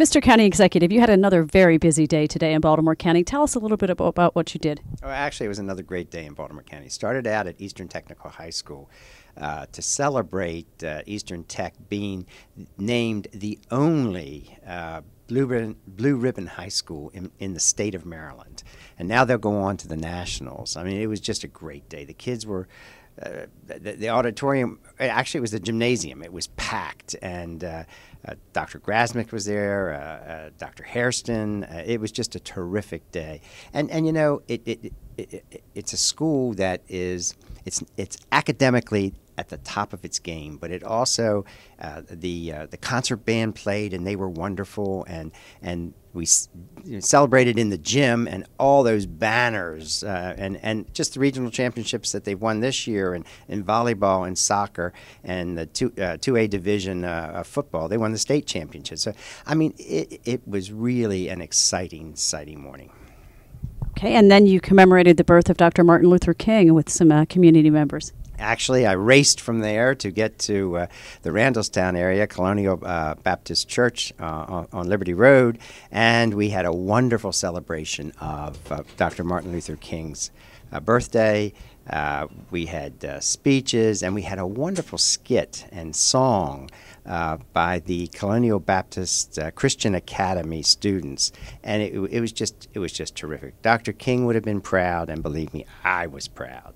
Mr. County Executive, you had another very busy day today in Baltimore County. Tell us a little bit about, what you did. Oh, actually, it was another great day in Baltimore County. Started out at Eastern Technical High School uh, to celebrate uh, Eastern Tech being named the only uh, blue, ribbon, blue ribbon high school in, in the state of Maryland. And now they'll go on to the nationals. I mean, it was just a great day. The kids were. Uh, the, the, auditorium, actually, it was the gymnasium. It was packed, and uh, uh, Dr. Grasmick was there, uh, uh, Dr. Hairston. It was just a terrific day. And, and you know, it, it, it, it's a school that is, it's, it's academically at the top of its game, but it also uh, the uh, the concert band played and they were wonderful and and we celebrated in the gym and all those banners uh, and and just the regional championships that they've won this year and in volleyball and soccer and the two uh, two A division uh, football they won the state championship so I mean it, it was really an exciting exciting morning. Okay, and then you commemorated the birth of Dr. Martin Luther King with some uh, community members. Actually, I raced from there to get to uh, the Randallstown area, Colonial uh, Baptist Church uh, on, on, Liberty Road, and we had a wonderful celebration of uh, Dr. Martin Luther King's uh, birthday. We had speeches, and we had a wonderful skit and song by the Colonial Baptist Christian Academy students, and it, it was just it was just terrific. Dr. King would have been proud, and believe me, I was proud.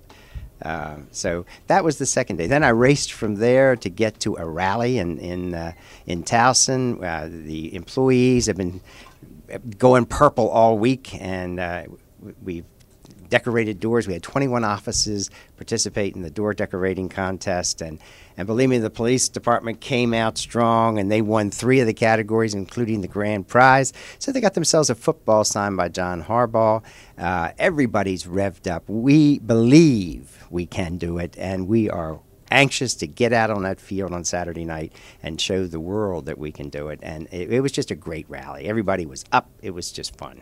Uh, so that was the second day. Then I raced from there to get to a rally in in uh, in Towson. Uh, the employees have been going purple all week, and uh, we've decorated doors. We had 21 offices participate in the door decorating contest, and and believe me, the police department came out strong, and they won three of the categories, including the grand prize. So they got themselves a football signed by John Harbaugh. Uh, everybody's revved up. We believe we can do it, and we are anxious to get out on that field on Saturday night and show the world that we can do it. And it, it was just a great rally. Everybody was up. It was just fun.